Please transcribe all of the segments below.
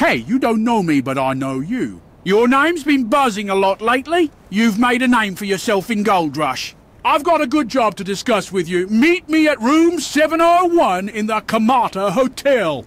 Hey, you don't know me, but I know you. Your name's been buzzing a lot lately. You've made a name for yourself in Gold Rush. I've got a good job to discuss with you. Meet me at room 701 in the Kamata Hotel.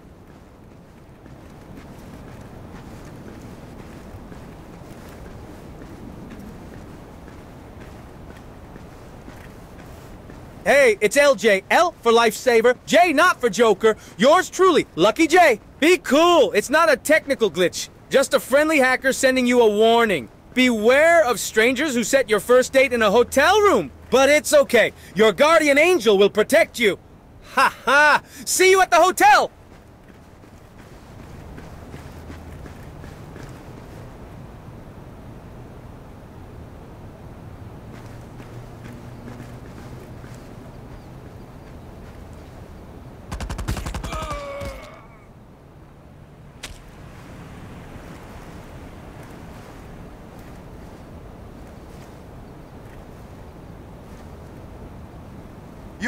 Hey, it's LJ. L for Lifesaver, J not for Joker. Yours truly, Lucky J. Be cool. It's not a technical glitch. Just a friendly hacker sending you a warning. Beware of strangers who set your first date in a hotel room. But it's okay. Your guardian angel will protect you. Ha ha! See you at the hotel!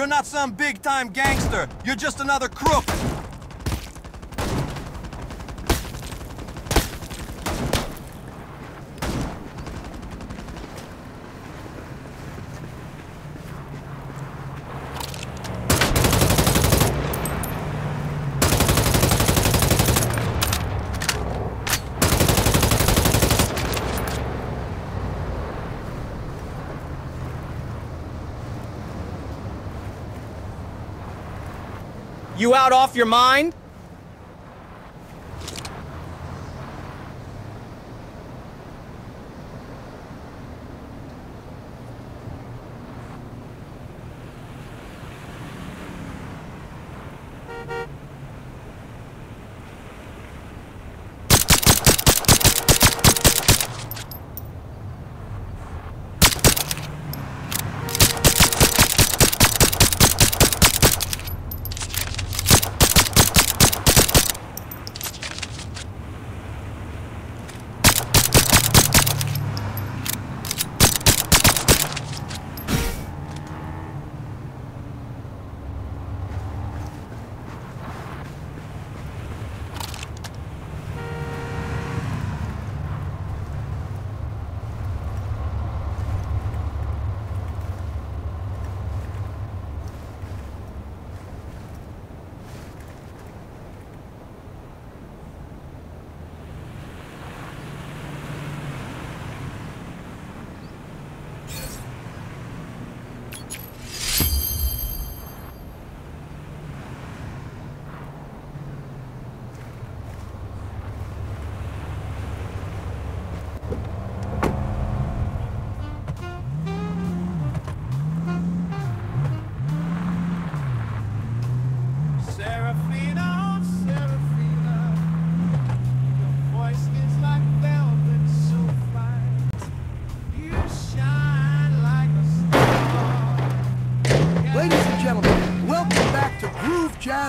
You're not some big-time gangster. You're just another crook. You out off your mind?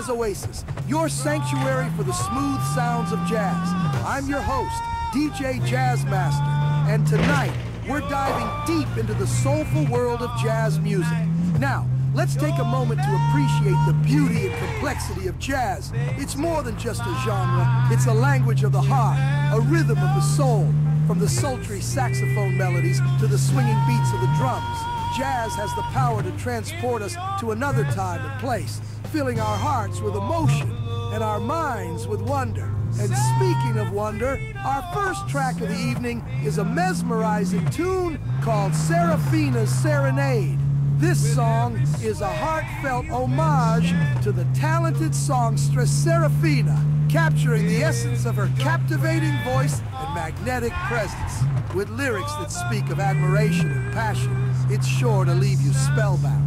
Jazz Oasis, your sanctuary for the smooth sounds of jazz. I'm your host, DJ Jazzmaster, and tonight we're diving deep into the soulful world of jazz music. Now, let's take a moment to appreciate the beauty and complexity of jazz. It's more than just a genre, it's a language of the heart, a rhythm of the soul, from the sultry saxophone melodies to the swinging beats of the drums. Jazz has the power to transport us to another time and place, filling our hearts with emotion and our minds with wonder. And speaking of wonder, our first track of the evening is a mesmerizing tune called Serafina's Serenade. This song is a heartfelt homage to the talented songstress Serafina, capturing the essence of her captivating voice and magnetic presence. With lyrics that speak of admiration and passion, it's sure to leave you spellbound.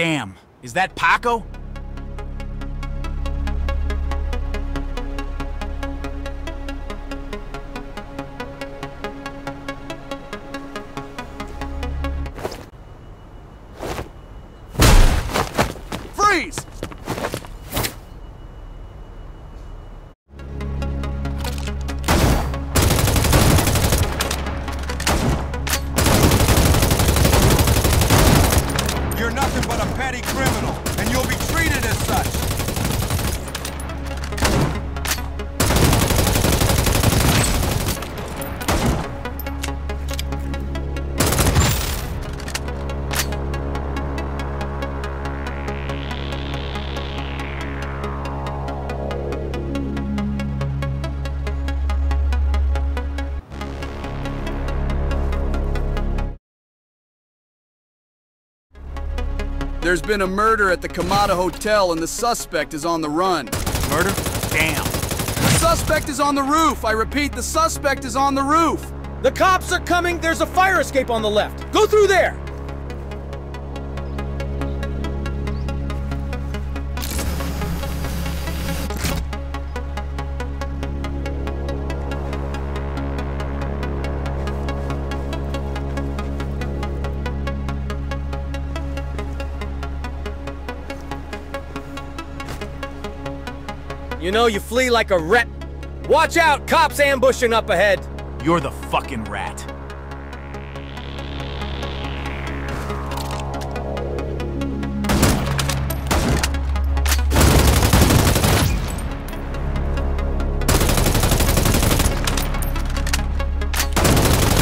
Damn, is that Paco? There's been a murder at the Kamada Hotel and the suspect is on the run. Murder? Damn. The suspect is on the roof! I repeat, the suspect is on the roof! The cops are coming. There's a fire escape on the left. Go through there. You know you flee like a rat. Watch out, cops ambushing up ahead. You're the fucking rat.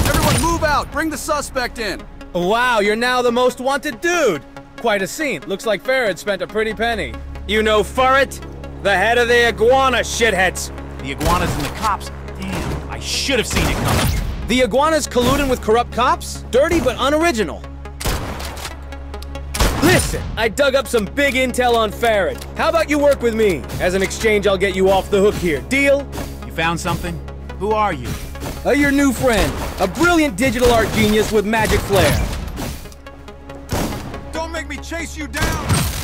Everyone move out! Bring the suspect in! Wow, you're now the most wanted dude! Quite a scene. Looks like Farad spent a pretty penny. You know Farad? The head of the iguana shitheads. The iguanas and the cops. Damn, I should have seen it coming. The iguanas colluding with corrupt cops? Dirty but unoriginal. Listen, I dug up some big intel on Farad. How about you work with me? As an exchange, I'll get you off the hook here. Deal? You found something? Who are you? Uh, your new friend, a brilliant digital art genius with magic flair. Don't make me chase you down!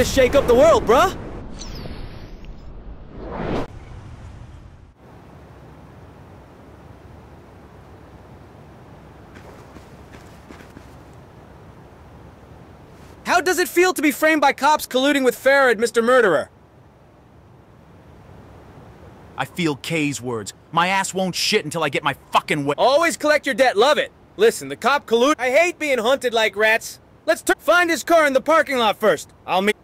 To shake up the world, bruh? How does it feel to be framed by cops colluding with Farad, Mr. Murderer? I feel K's words. My ass won't shit until I get my fucking way. Always collect your debt, love it. Listen, the cop collude. I hate being hunted like rats. Let's find his car in the parking lot first. I'll meet.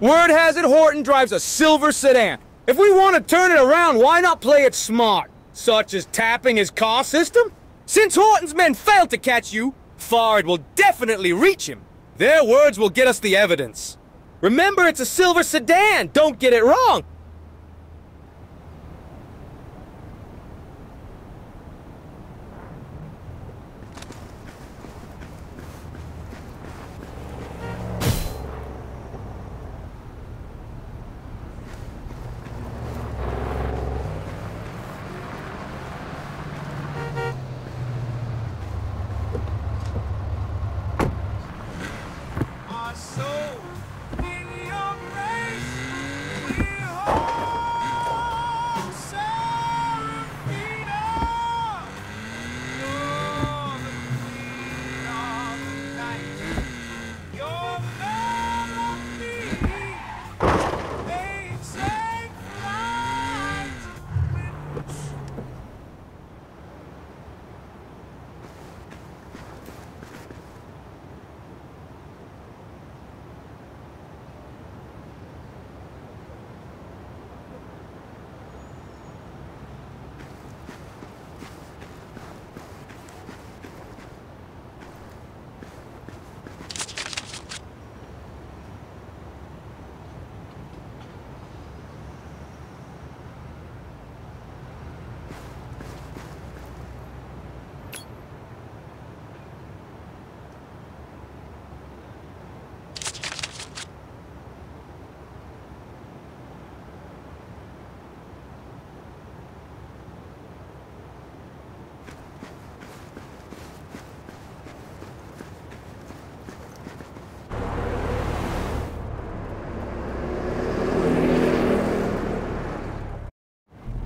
Word has it Horton drives a silver sedan. If we want to turn it around, why not play it smart? Such as tapping his car system? Since Horton's men failed to catch you, Fard will definitely reach him. Their words will get us the evidence. Remember, it's a silver sedan. Don't get it wrong.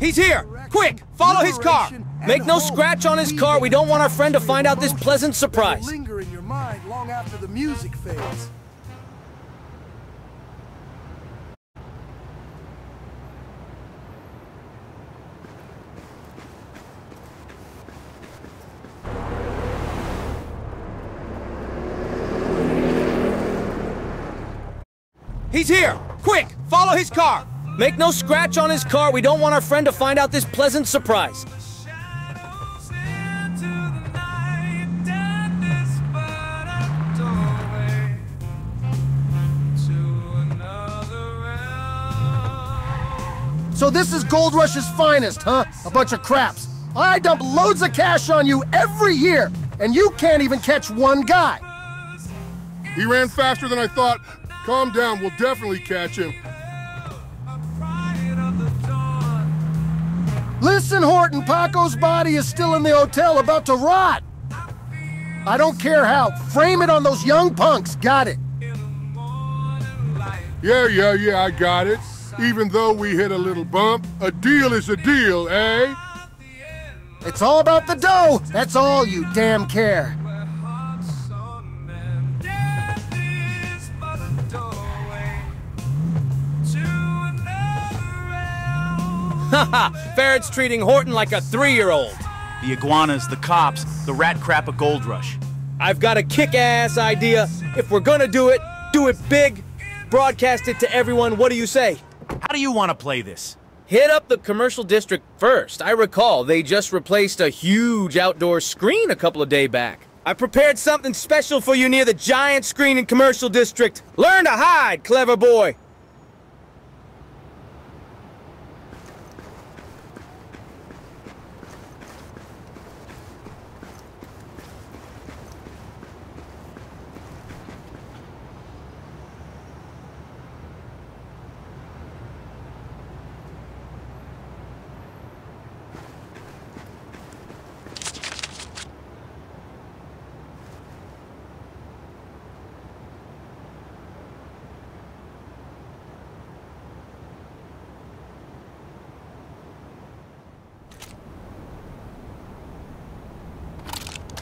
He's here! Quick! Follow his car! Make no scratch on his car. We don't want our friend to find out this pleasant surprise. Linger in your mind long after the music fades. He's here! Quick! Follow his car! Make no scratch on his car. We don't want our friend to find out this pleasant surprise. Shadows into the night, darkness but a doorway to another realm. So this is Gold Rush's finest, huh? A bunch of craps. I dump loads of cash on you every year, and you can't even catch one guy. He ran faster than I thought. Calm down, we'll definitely catch him. Listen, Horton, Paco's body is still in the hotel about to rot. I don't care how. Frame it on those young punks. Got it. Yeah, yeah, yeah, I got it. Even though we hit a little bump, a deal is a deal, eh? It's all about the dough. That's all you damn care. Realm. Haha! Ferret's treating Horton like a three year old. The iguanas, the cops, the rat crap of Gold Rush. I've got a kick ass idea. If we're gonna do it, do it big. Broadcast it to everyone. What do you say? How do you want to play this? Hit up the commercial district first. I recall they just replaced a huge outdoor screen a couple of days back. I prepared something special for you near the giant screen in commercial district. Learn to hide, clever boy.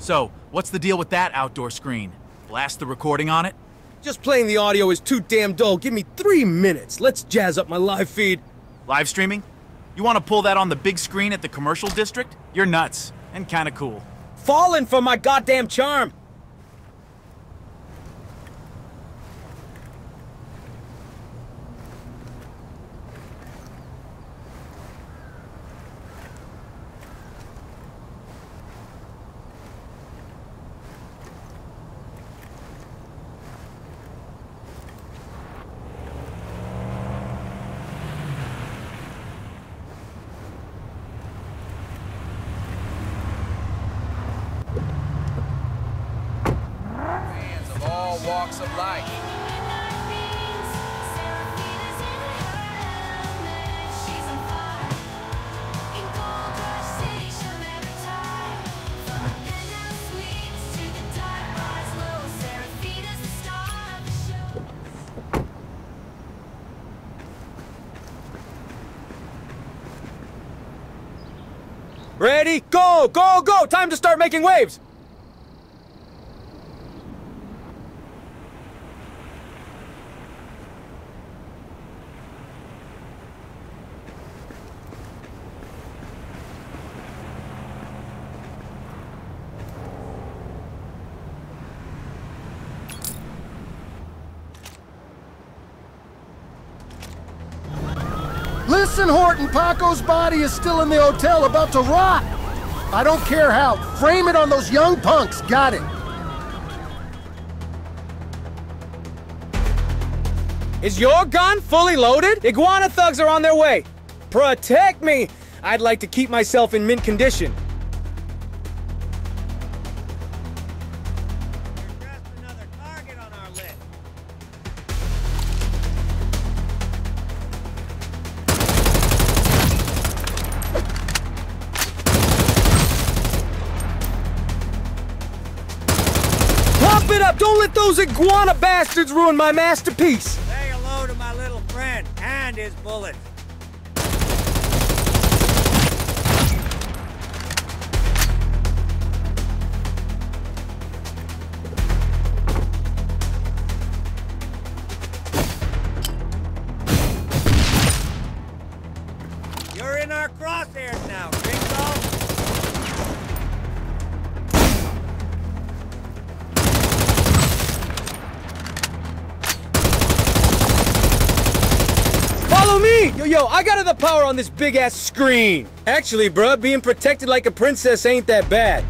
So, what's the deal with that outdoor screen? Blast the recording on it? Just playing the audio is too damn dull. Give me three minutes. Let's jazz up my live feed. Live streaming? You want to pull that on the big screen at the commercial district? You're nuts. And kinda cool. Falling for my goddamn charm. Fans of all walks of life. Ready? Go, go, go! Time to start making waves! Listen, Horton, Paco's body is still in the hotel about to rot. I don't care how. Frame it on those young punks. Got it. Is your gun fully loaded? Iguana thugs are on their way. Protect me! I'd like to keep myself in mint condition. Pump it up! Don't let those iguana bastards ruin my masterpiece! Say hello to my little friend and his bullet. Power on this big ass screen. Actually, bruh, being protected like a princess ain't that bad.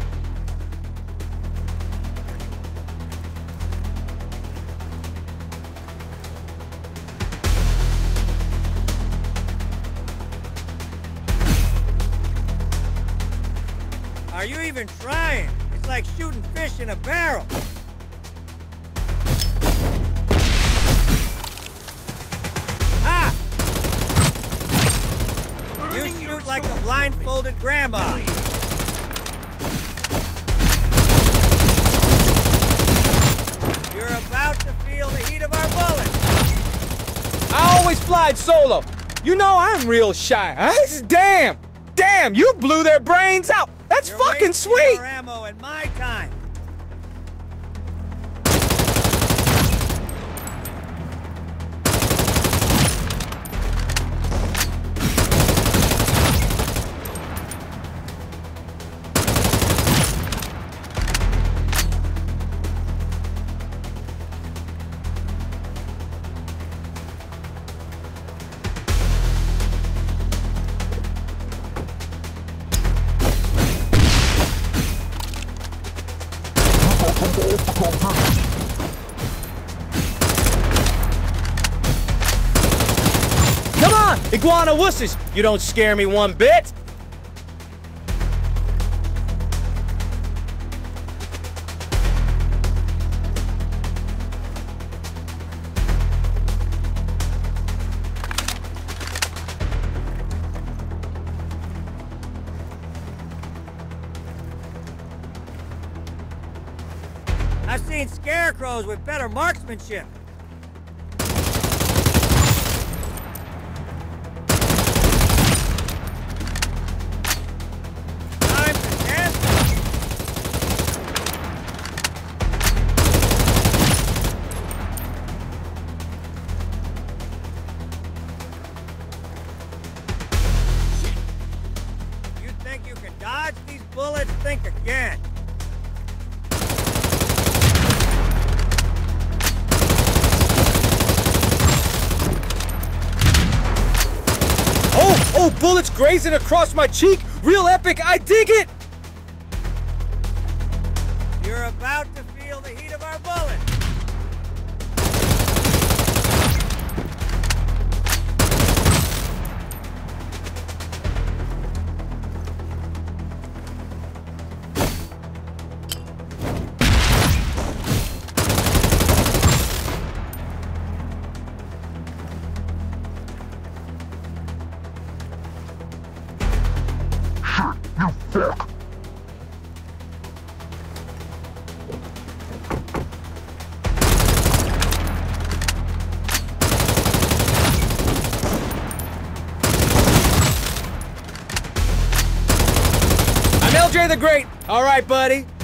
Are you even trying? It's like shooting fish in a barrel. Blindfolded grandma. You're about to feel the heat of our bullets. I always flied solo. You know I'm real shy. Huh? Damn! Damn, you blew their brains out! That's You're fucking sweet! Iguana wusses! You don't scare me one bit! I've seen scarecrows with better marksmanship. Grazing across my cheek! Real epic, I dig it!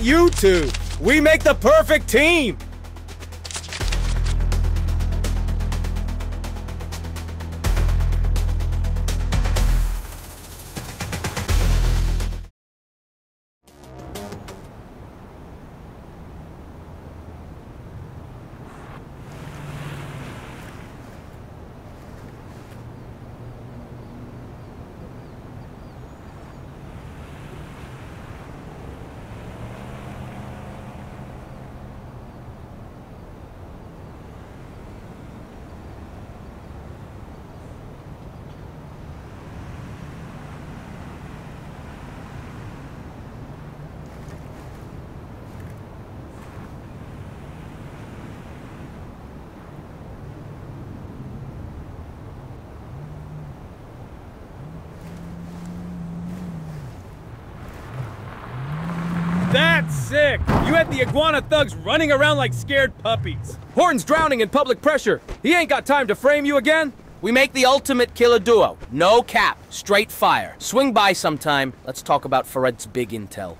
Buddy. You two. We make the perfect team. That's sick! You had the iguana thugs running around like scared puppies. Horton's drowning in public pressure. He ain't got time to frame you again. We make the ultimate killer duo. No cap, straight fire. Swing by sometime. Let's talk about Farad's big intel.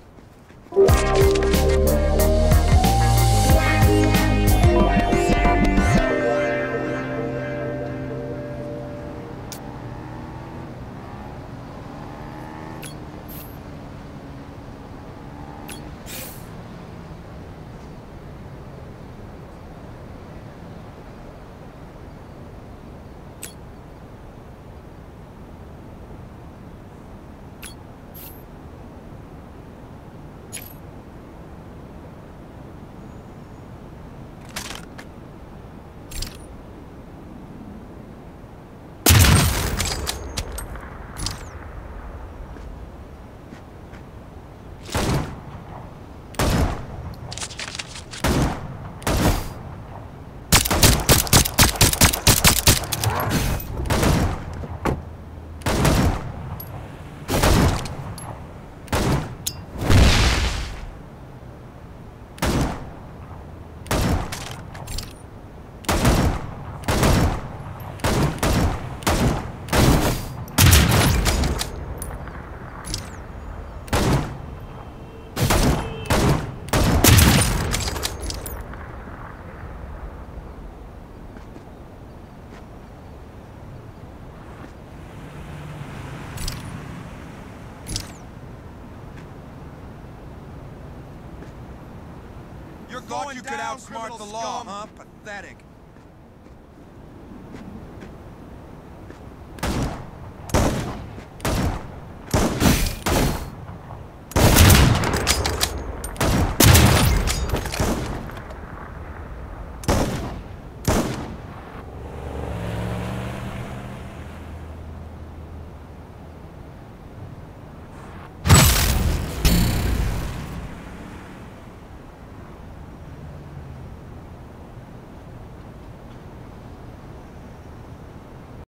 Thought you could outsmart the law, scum. huh? Pathetic.